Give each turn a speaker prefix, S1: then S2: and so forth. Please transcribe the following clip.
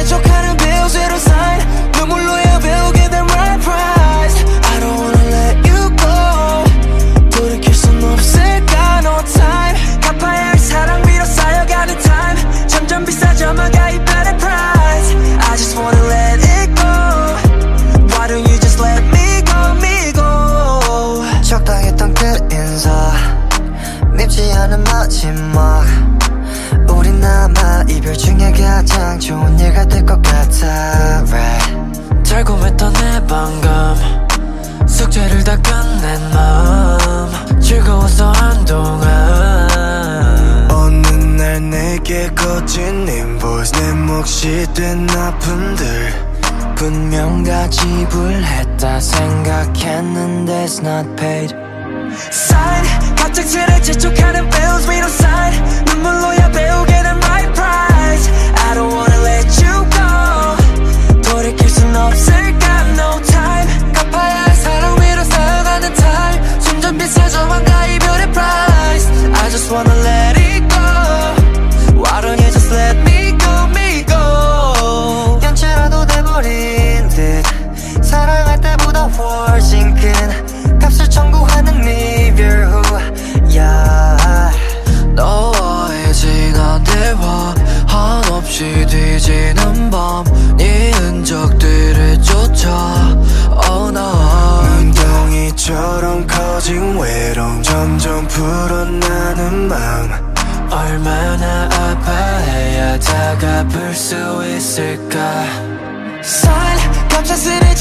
S1: 재촉한 It's 달콤했던 내 방금. 숙제를 다 끝낸 마음. 즐거웠어 한동안.
S2: 어느 날 내게 거친 인보이스 내 몫이 된 아픔들.
S1: 분명 가지불했다 생각했는데 It's not paid.
S3: Sign
S1: 한없이 뒤지는 밤네 흔적들을 쫓아
S2: 커진 외로움 점점 불어나는 마음.
S1: 얼마나 아파해야 다 갚을 수 있을까?
S3: Sign 갑작스레